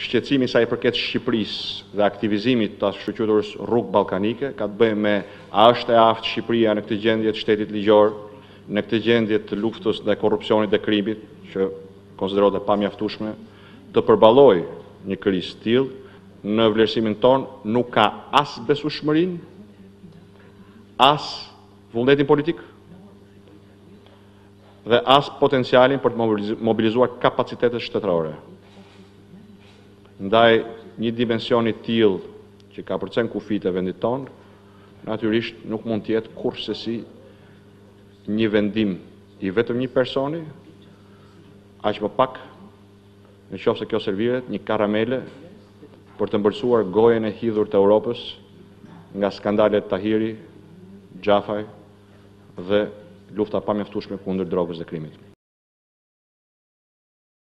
Shqetësimi sa i përket Shqipërisë dhe aktivizimit të ashtuquajturës Rrugë Ballkanike ka të bëjë me a është e aftë Shqipëria në këtë gjendje të shtetit ligjor, në këtë gjendje të luftës ndaj korrupsionit dhe krimit, që konsiderohet e pamjaftueshme, të përballojë një krizë të tillë. Në vlerësimin tonë nuk ka as besueshmërinë, as vullnetin politik dhe as potencialin për të mobilizuar kapacitetet shtetërore. Ndaj, një dimension i tillë që kapërcen kufijtë e vendit tonë, natyrisht nuk mund të jetë kurrsesi një vendim i vetëm një personi, aq më pak në qoftë se kjo serviret një karamele për t'ëmbëlsuar gojën e hidhur të Europës nga skandalet Tahiri, Xhafaj, dhe lufta e pamjaftueshme kundër drogës dhe krimit.